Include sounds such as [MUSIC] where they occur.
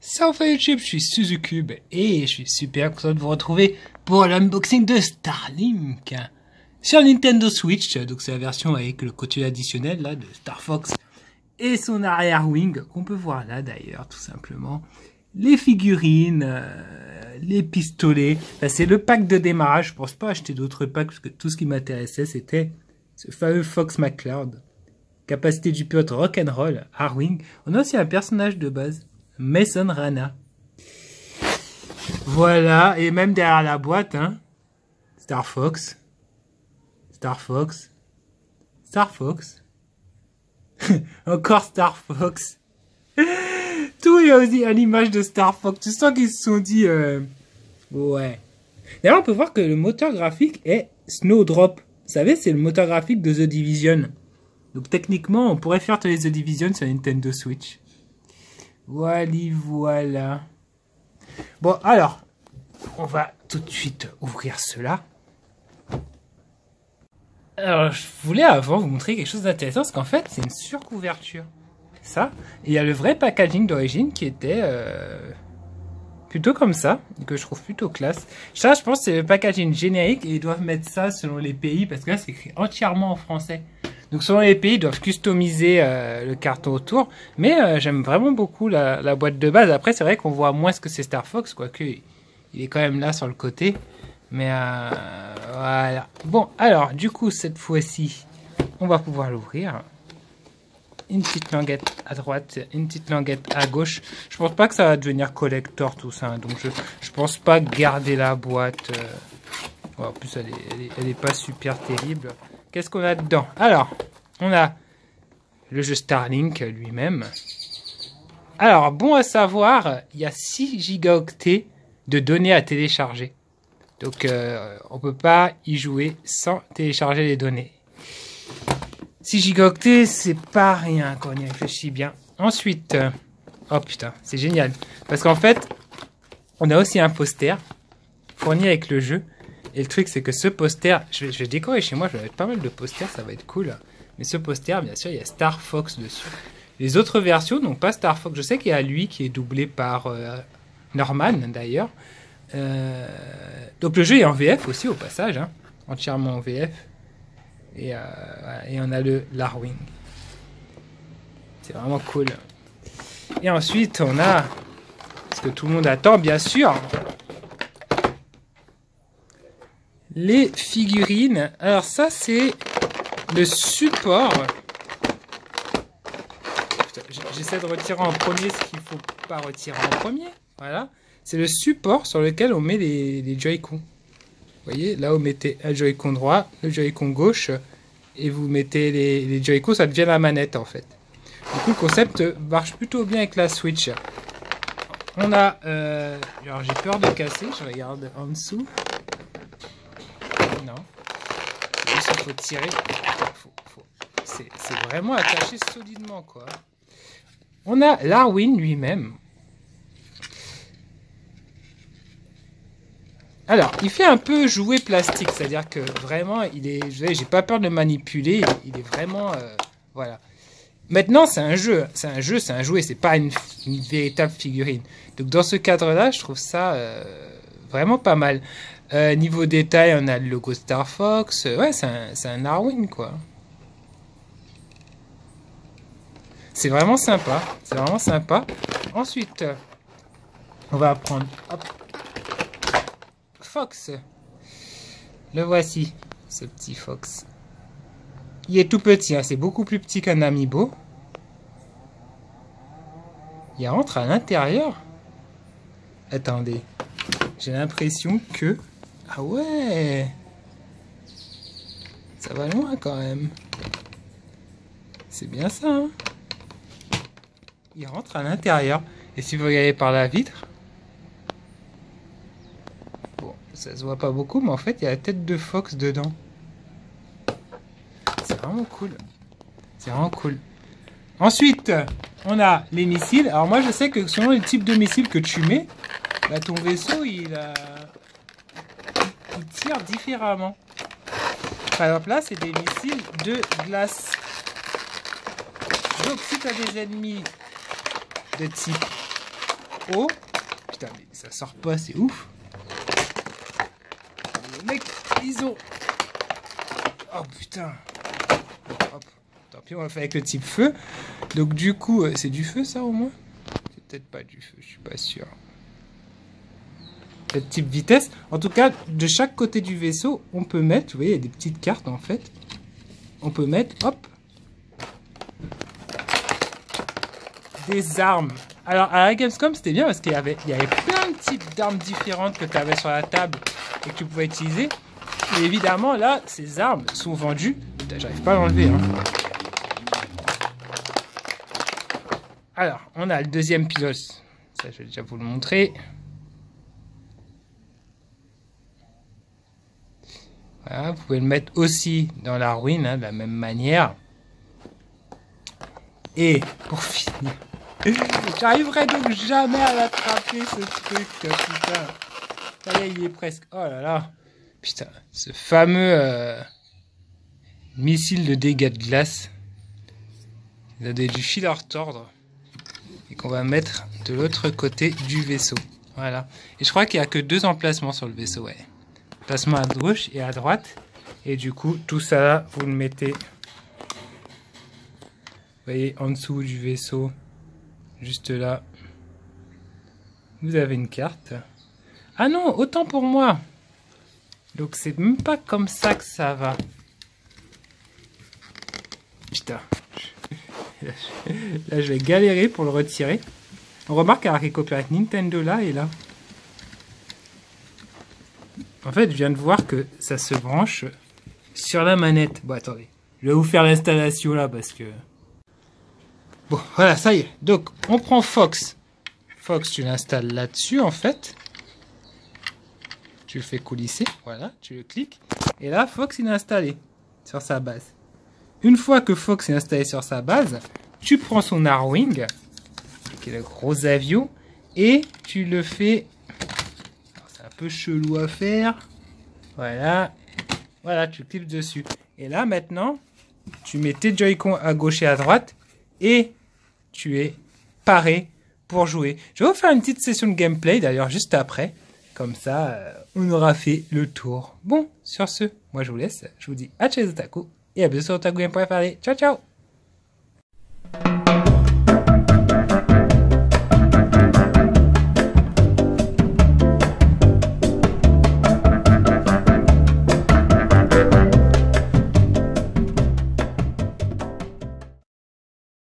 Salut YouTube, je suis Suzukube et je suis super content de vous retrouver pour l'unboxing de Starlink sur Nintendo Switch. Donc c'est la version avec le contenu additionnel là de Star Fox et son arrière wing qu'on peut voir là d'ailleurs tout simplement. Les figurines, euh, les pistolets. c'est le pack de démarrage. Je pense pas acheter d'autres packs parce que tout ce qui m'intéressait c'était ce fameux Fox McCloud. Capacité du pilote rock'n'roll, Harwing. On a aussi un personnage de base Mason Rana. Voilà, et même derrière la boîte, hein, Star Fox. Star Fox. Star Fox. [LAUGHS] Encore Star Fox. [LAUGHS] Tout est aussi à l'image de Star Fox. Tu sens qu'ils se sont dit... Euh... Ouais. D'ailleurs, on peut voir que le moteur graphique est Snowdrop. Vous savez, c'est le moteur graphique de The Division. Donc techniquement, on pourrait faire The Division sur Nintendo Switch. Voilà, voilà. Bon, alors, on va tout de suite ouvrir cela. Alors, je voulais avant vous montrer quelque chose d'intéressant, parce qu'en fait, c'est une surcouverture. Ça, il y a le vrai packaging d'origine qui était euh, plutôt comme ça, que je trouve plutôt classe. Ça, je pense, c'est le packaging générique, et ils doivent mettre ça selon les pays, parce que là, c'est écrit entièrement en français. Donc selon les pays, ils doivent customiser euh, le carton autour. Mais euh, j'aime vraiment beaucoup la, boîte de base. Après, c'est vrai qu'on voit moins ce que c'est Star Fox, quoique il est quand même là sur le côté. Mais euh, voilà. Bon, alors, du coup, cette fois-ci, on va pouvoir l'ouvrir. Une petite languette à droite, une petite languette à gauche. Je pense pas que ça va devenir collector tout ça. Hein. donc je, je pense pas garder la boîte. en plus, elle est pas super terrible. Qu'est-ce qu'on a dedans? Alors, on a le jeu Starlink lui-même. Alors, bon à savoir, il y a 6 gigaoctets de données à télécharger. Donc, euh, on peut pas y jouer sans télécharger les données. 6 gigaoctets, c'est pas rien quand on y réfléchit bien. Ensuite, euh, oh putain, c'est génial. Parce qu'en fait, on a aussi un poster fourni avec le jeu et le truc, c'est que ce poster, je vais, décorer chez moi, je vais mettre pas mal de posters, ça va être cool. Mais ce poster, bien sûr, il y a Star Fox dessus. Les autres versions n'ont pas Star Fox. Je sais qu'il y a lui qui est doublé par euh, Norman, d'ailleurs. Euh, donc le jeu est en VF aussi, au passage, hein. entièrement en VF. Et, euh, et on a le Larwing. C'est vraiment cool. Et ensuite, on a ce que tout le monde attend, bien sûr, les figurines. Alors ça, c'est le support. J'essaie de retirer en premier ce qu'il faut pas retirer en premier. Voilà. C'est le support sur lequel on met les, les. Vous voyez, là, vous mettez un Joy-Con droit, le Joy-Con gauche, et vous mettez les, les Joy-Con, ça devient la manette, en fait. Du coup, le concept marche plutôt bien avec la Switch. On a... Euh, alors, j'ai peur de casser, je regarde en dessous. faut tirer. C'est vraiment attaché solidement, quoi. On a Larwin lui-même. Alors, il fait un peu jouer plastique, c'est-à-dire que vraiment, il est, j'ai pas peur de le manipuler, il, est vraiment, euh, voilà. Maintenant, c'est un jeu, c'est un jeu, c'est un jouet, c'est pas une, véritable figurine. Donc, dans ce cadre-là, je trouve ça euh, vraiment pas mal. Euh, niveau détail, on a le logo Star Fox. Ouais, c'est un, un quoi. C'est vraiment sympa. C'est vraiment sympa. Ensuite, on va prendre Le voici, ce petit Fox. Il est tout petit, hein. c'est beaucoup plus petit qu'un Amiibo. Il rentre à l'intérieur. Attendez. J'ai l'impression que ah ouais Ça va loin quand même. C'est bien ça, hein Il rentre à l'intérieur. Et si vous regardez par la vitre... Bon, ça se voit pas beaucoup, mais en fait, il y a la tête de Fox dedans. C'est vraiment cool. C'est vraiment cool. Ensuite, on a les missiles. Alors moi, je sais que selon le type de missile que tu mets, bah, ton vaisseau, il a tire différemment. Par exemple, là, c'est des missiles de glace. Donc, si tu as des ennemis de type haut. Putain, mais ça sort pas, c'est ouf. Oh putain. Tant pis, on va faire avec le type feu. Donc du coup, euh, c'est du feu ça au moins? C'est peut-être pas du feu, je suis pas sûr. Cette type vitesse. En tout cas, de chaque côté du vaisseau, on peut mettre, vous voyez, il y a des petites cartes en fait. On peut mettre, hop, des armes. Alors, à la Gamescom, c'était bien parce qu'il y avait, il y avait plein de types d'armes différentes que tu avais sur la table et que tu pouvais utiliser. Et évidemment, là, ces armes sont vendues. J'arrive pas à l'enlever. Hein. Alors, on a le deuxième pilote. Ça, je vais déjà vous le montrer. Voilà, vous pouvez le mettre aussi dans la ruine, hein, de la même manière. Et pour finir, [LAUGHS] j'arriverai donc jamais à l'attraper ce truc, putain. Ça y est, il est presque. Oh là là. Putain, ce fameux euh, missile de dégâts de glace. Il a du fil à retordre. Et qu'on va mettre de l'autre côté du vaisseau. Voilà. Et je crois qu'il n'y a que deux emplacements sur le vaisseau, ouais. Placement à gauche et à droite. Et du coup, tout ça vous le mettez vous voyez, en dessous du vaisseau, juste là, vous avez une carte. Ah non, autant pour moi Donc c'est même pas comme ça que ça va. Putain. Là, je vais galérer pour le retirer. On remarque qu'à avec Nintendo là et là. En fait, je viens de voir que ça se branche sur la manette. Bon, attendez. Je vais vous faire l'installation là parce que... Bon, voilà, ça y est. Donc, on prend Fox. Fox, tu l'installes là-dessus, en fait. Tu le fais coulisser. Voilà, tu le cliques. Et là, Fox, est installé sur sa base. Une fois que Fox est installé sur sa base, tu prends son Arwing, qui est le gros avion, et tu le fais... C'est un peu chelou à faire. Voilà. Voilà, tu cliques dessus. Et là, maintenant, tu mets tes Joy-Con à gauche et à droite et tu es paré pour jouer. Je vais vous faire une petite session de gameplay d'ailleurs juste après. Comme ça, euh, on aura fait le tour. Bon, sur ce, moi je vous laisse. Je vous dis à chez Otaku et à bientôt sur otakugame.fr. Ciao ciao